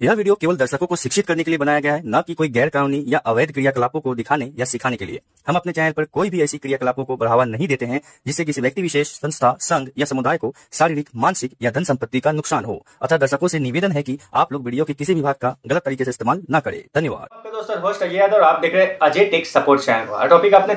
यह वीडियो केवल दर्शकों को शिक्षित करने के लिए बनाया गया है, न कि कोई गैर कानूनी या अवैध क्रियाकलापों को दिखाने या सिखाने के लिए। हम अपने चैनल पर कोई भी ऐसी क्रियाकलापों को बढ़ावा नहीं देते हैं, जिससे किसी व्यक्ति, विशेष संस्था, संघ या समुदाय को शारीरिक, मानसिक या धन संपत्ति का नुकसान हो। अतः दर्शकों से निवेदन है की आप लोग वीडियो के किसी भी भाग का गलत तरीके से इस्तेमाल न करें। धन्यवाद। दोस्त अजय आप देख रहे अजय सपोर्ट चैनल टॉपिक आपने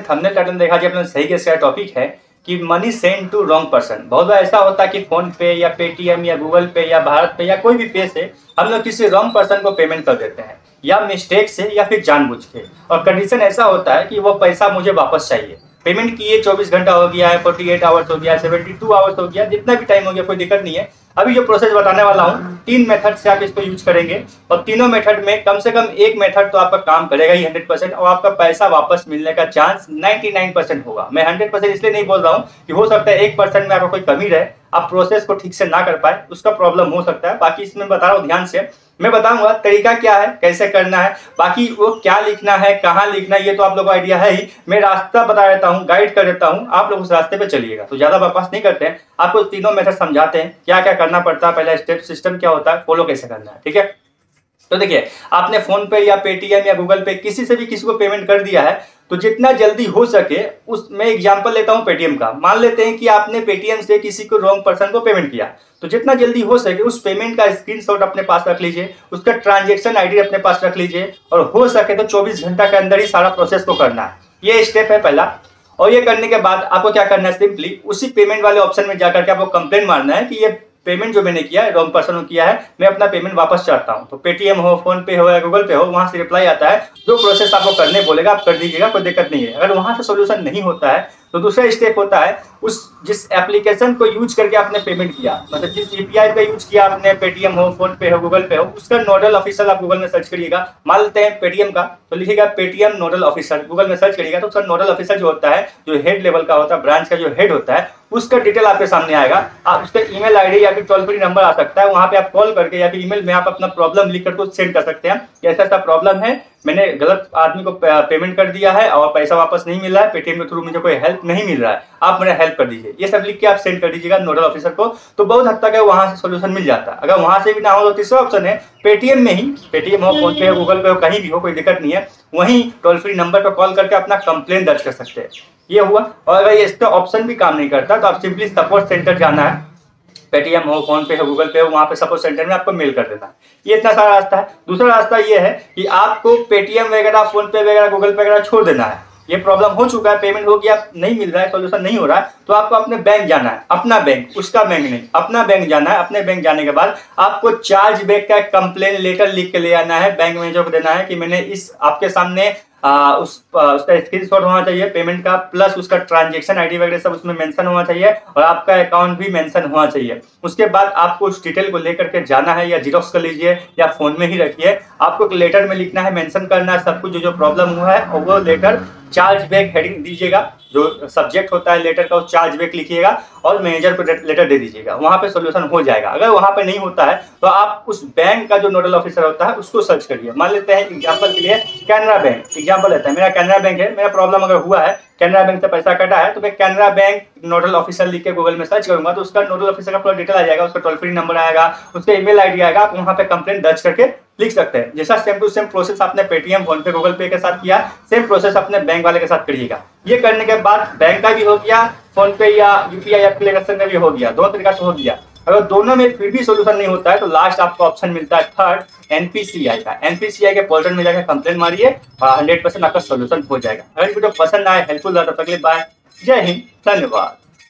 देखा जी सही कैसे टॉपिक है। कि money send to wrong person बहुत बार ऐसा होता है कि फ़ोन पे या पेटीएम या गूगल पे या भारत पे या कोई भी पे से हम लोग किसी रॉन्ग पर्सन को पेमेंट कर देते हैं या मिस्टेक से या फिर जानबूझ के। और कंडीशन ऐसा होता है कि वो पैसा मुझे वापस चाहिए। पेमेंट किए 24 घंटा हो गया है 48 आवर्स हो गया 72 आवर्स हो गया, जितना भी टाइम हो गया, कोई दिक्कत नहीं है। अभी जो प्रोसेस बताने वाला हूँ, तीन मेथड से आप इसको यूज़ करेंगे, और तीनों मेथड में कम से कम एक मेथड तो आपका काम करेगा ही हंड्रेड परसेंट और आपका पैसा वापस मिलने का चांस नाइन्टी नाइन परसेंट होगा। मैं हंड्रेड परसेंट इसलिए नहीं बोल रहा हूँ कि हो सकता है एक परसेंट में आपका कोई कमी रहे आप प्रोसेस को ठीक से ना कर पाए, उसका प्रॉब्लम हो सकता है। बाकी इसमें बता रहा हूँ, ध्यान से। मैं बताऊँगा, तरीका क्या है, कैसे करना है, बाकी वो क्या लिखना है, कहाँ लिखना है, ये तो आप लोगों को आइडिया है ही। मैं रास्ता बता देता हूँ गाइड कर देता हूँ, आप लोग उस रास्ते पे चलिएगा। तो ज़्यादा बकवास नहीं करते हैं। आपको तीनों मेथड समझाते हैं क्या क्या करना पड़ता है, पहला स्टेप सिस्टम क्या होता है फॉलो कैसे करना है, ठीक है? तो देखिए, आपने फ़ोन पे या पेटीएम या गूगल पे किसी से भी किसी को पेमेंट कर दिया है तो जितना जल्दी हो सके, उस, मैं एग्जांपल लेता हूँ पेटीएम का। मान लेते हैं कि आपने पेटीएम से किसी को रॉन्ग पर्सन को पेमेंट किया। तो जितना जल्दी हो सके, उस पेमेंट का स्क्रीनशॉट अपने पास रख लीजिए, उसका ट्रांजेक्शन आईडी अपने पास रख लीजिए, और हो सके तो 24 घंटा के अंदर ही सारा प्रोसेस को करना है। ये स्टेप है पहला। और ये करने के बाद आपको क्या करना है? सिंपली उसी पेमेंट वाले ऑप्शन में जाकर के आपको कंप्लेन मारना है कि ये पेमेंट जो मैंने किया रॉन्ग पर्सन को किया है, मैं अपना पेमेंट वापस चाहता हूँ। तो पेटीएम हो फ़ोन पे हो या गूगल पे हो, वहाँ से रिप्लाई आता है। जो प्रोसेस आपको करने बोलेगा, आप कर दीजिएगा, कोई दिक्कत नहीं है। अगर वहाँ से सोल्यूशन नहीं होता है तो दूसरा स्टेप होता है, उस जिस एप्लीकेशन को यूज़ करके आपने पेमेंट किया मतलब जिस यूपीआई का यूज़ किया आपने पेटीएम हो फ़ोन पे हो गूगल पे हो, उसका नोडल ऑफिसर आप गूगल में सर्च करिएगा। मान लेते हैं पेटीएम का तो लिखिएगा पेटीएम नोडल ऑफिसर गूगल में सर्च करिएगा तो उसका नोडल ऑफिसर जो होता है, जो हेड लेवल का होता है ब्रांच का जो हेड होता है, उसका डिटेल आपके सामने आएगा। आप उसका ईमेल आईडी या फिर टोल फ्री नंबर आ सकता है, वहाँ पे आप कॉल करके या फिर ईमेल में आप अपना प्रॉब्लम लिख करके सेंड कर सकते हैं। ऐसा ऐसा प्रॉब्लम है मैंने गलत आदमी को पेमेंट कर दिया है और पैसा वापस नहीं मिल रहा है पेटीएम के थ्रू मुझे कोई हेल्प नहीं मिल रहा है। आप मेरा हेल्प कर दीजिए। ये सब लिख के आप सेंड कर दीजिएगा नोडल ऑफिसर को। तो बहुत हद तक है, वहाँ से सोल्यूशन मिल जाता। है अगर वहाँ से भी ना हो तो तीसरा ऑप्शन है पेटीएम में ही पेटीएम हो फ़ोन पे हो गूगल पे हो, कहीं भी हो, कोई दिक्कत नहीं है। वहीं टोल फ्री नंबर पर कॉल करके अपना कंप्लेन दर्ज कर सकते हैं। ये हुआ। और अगर इसका ऑप्शन भी काम नहीं करता तो आप सिंपली सपोर्ट सेंटर जाना है। पेटीएम हो फ़ोन पे हो गूगल पे हो, वहाँ पे सपोर्ट सेंटर में आपको मेल कर देना है। ये इतना सारा रास्ता है। दूसरा रास्ता ये है कि आपको पेटीएम वगैरह फ़ोन पे वगैरह गूगल पे वगैरह छोड़ देना है। ये प्रॉब्लम हो चुका है। पेमेंट हो गया नहीं मिल रहा है सोल्यूशन नहीं हो रहा है तो आपको अपने बैंक जाना है। अपना बैंक उसका बैंक नहीं। अपना बैंक जाना है। अपने बैंक जाने के बाद आपको चार्ज बैक का कंप्लेन लेटर लिख के ले आना है। बैंक मैनेजर को देना है कि मैंने इस, आपके सामने उस आ, उसका स्क्रीन शॉट होना चाहिए पेमेंट का प्लस उसका ट्रांजेक्शन आईडी वगैरह सब उसमें मेंशन होना चाहिए और आपका अकाउंट भी मेंशन होना चाहिए। उसके बाद आपको उस डिटेल को लेकर के जाना है या जीरोक्स कर लीजिए या फ़ोन में ही रखिए। आपको एक लेटर में लिखना है मेंशन करना है सब कुछ जो जो प्रॉब्लम हुआ है वो लेटर चार्ज बैक हेडिंग दीजिएगा, जो सब्जेक्ट होता है लेटर का, उस चार्ज बैक लिखिएगा और मैनेजर को लेटर दे दीजिएगा। वहाँ पे सोल्यूशन हो जाएगा। अगर वहाँ पे नहीं होता है तो आप उस बैंक का जो नोडल ऑफिसर होता है, उसको सर्च करिए। मान लेते हैं एग्ज़ाम्पल के लिए कैनरा बैंक एग्ज़ाम्पल लेते है। मेरा कैनरा बैंक है, मेरा प्रॉब्लम अगर हुआ है कैनरा बैंक से पैसा कटा है तो मैं कैनरा बैंक नोडल ऑफिसर लिख के गूगल में सर्च करूँगा तो उसका नोडल ऑफिसर का पूरा डिटेल आ जाएगा, उसका टोल फ्री नंबर आएगा, उसका ईमेल आईडी आएगा, आप वहाँ पे कंप्लेन दर्ज करके लिख सकते हैं। जैसा सेम टू सेम प्रोसेस आपने पेटीएम फ़ोन पे गूगल पे के साथ किया सेम प्रोसेस अपने बैंक वाले के साथ करिएगा। ये करने के बाद बैंक का भी हो गया फ़ोन पे या यूपीआई एप्लीकेशन का भी हो गया दो तरीका से हो गया। अगर दोनों में फिर भी सोल्यूशन नहीं होता है तो लास्ट आपको ऑप्शन मिलता है थर्ड एनपीसीआई का। एनपीसीआई के पोर्टल में जाकर कंप्लेन मारिए और हंड्रेड परसेंट आपका सोल्यूशन हो जाएगा। अगर वीडियो पसंद आए हेल्पफुल बाय जय हिंद, धन्यवाद।